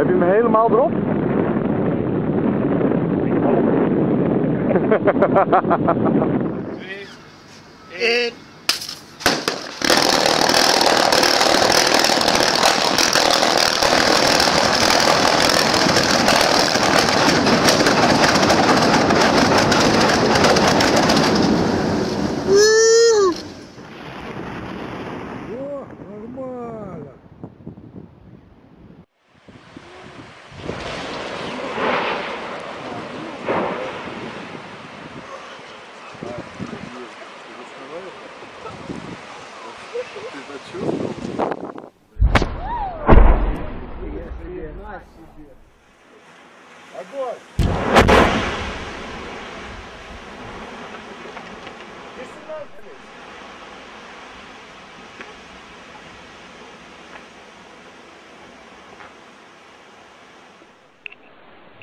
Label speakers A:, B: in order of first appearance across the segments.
A: Heb je hem helemaal erop?
B: Twee.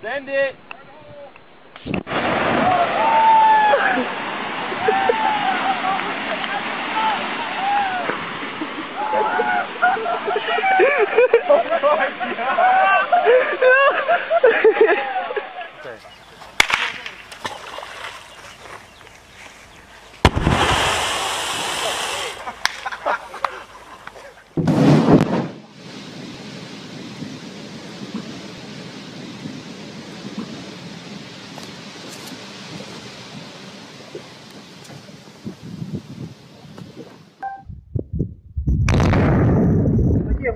A: Send it!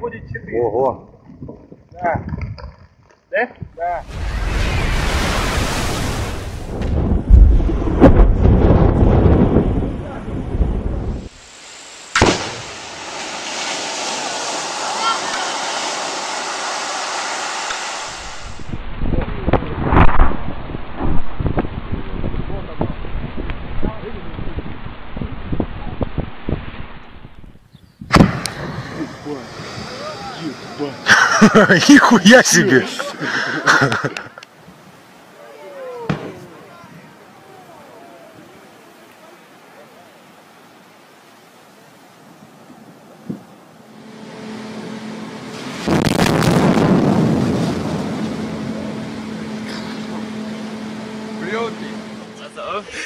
B: Будет 4?
A: Ого!
B: Да. Да? Да.
C: Нихуя себе!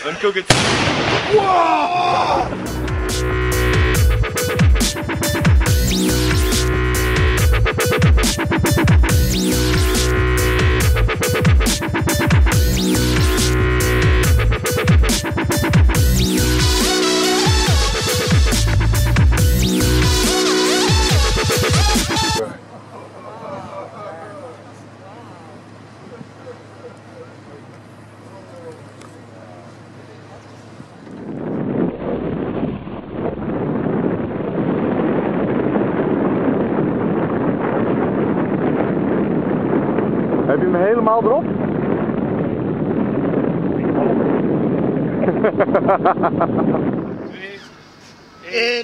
A: Und guck jetzt. Heb je hem helemaal erop?
B: О,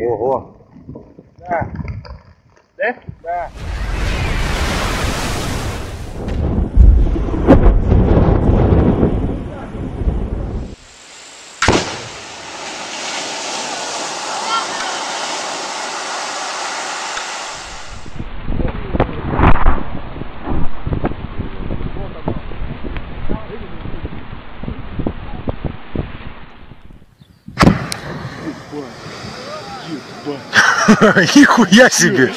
B: Vou, vou. Dá.
A: Né? Dá.
C: Нихуя себе!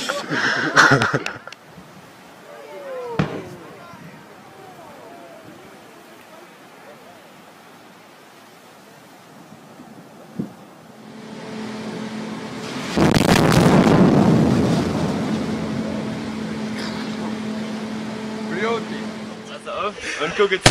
A: Beauty. Pass auf und guck jetzt.